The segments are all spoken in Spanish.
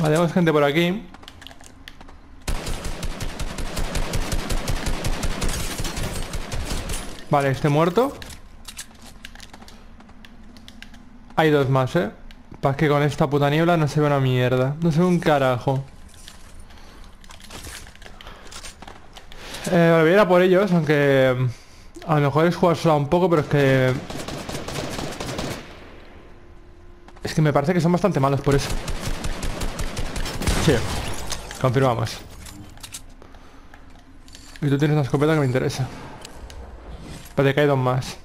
Vale, tenemos gente por aquí. Vale, este muerto. Hay dos más, ¿eh? Para que con esta puta niebla no se ve una mierda. No se ve un carajo. Eh, voy a ir a por ellos, aunque... mm, A lo mejor es jugar sola un poco, pero es que... Es que me parece que son bastante malos por eso. Sí. Confirmamos. Y tú tienes una escopeta que me interesa. Espérate que hay dos más.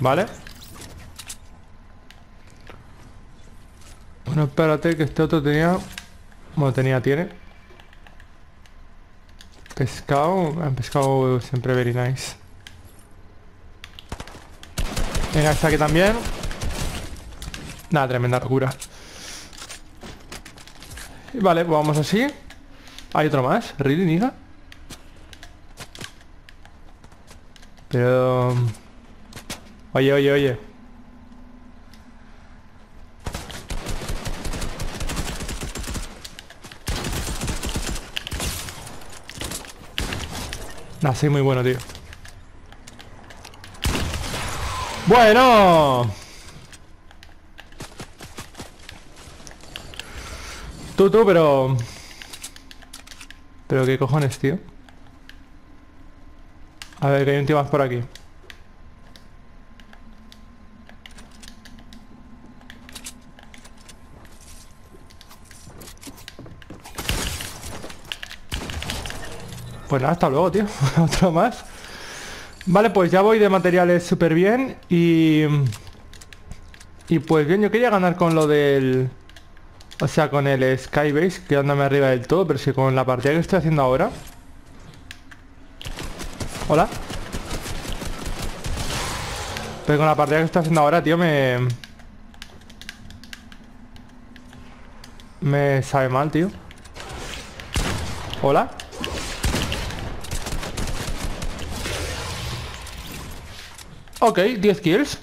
Vale. Bueno, espérate que este otro tenía... Bueno, tenía, tiene. Pescado. Ah, pescado siempre very nice. Venga, está aquí también. Nada, tremenda locura. Vale, pues vamos así. Hay otro más. ¿Really, niga? Pero... Oye, oye, oye. Nah, soy muy bueno, tío. Bueno. Tú, tú, pero... Pero qué cojones, tío. A ver, que hay un tío más por aquí. Pues nada, hasta luego, tío. Otro más. Vale, pues ya voy de materiales súper bien y... Y pues bien, yo quería ganar con lo del... O sea, con el Skybase, quedándome arriba del todo, pero si con la partida que estoy haciendo ahora... Hola. Pero con la partida que estoy haciendo ahora, tío, me... Me sabe mal, tío. Hola. Ok, 10 kills.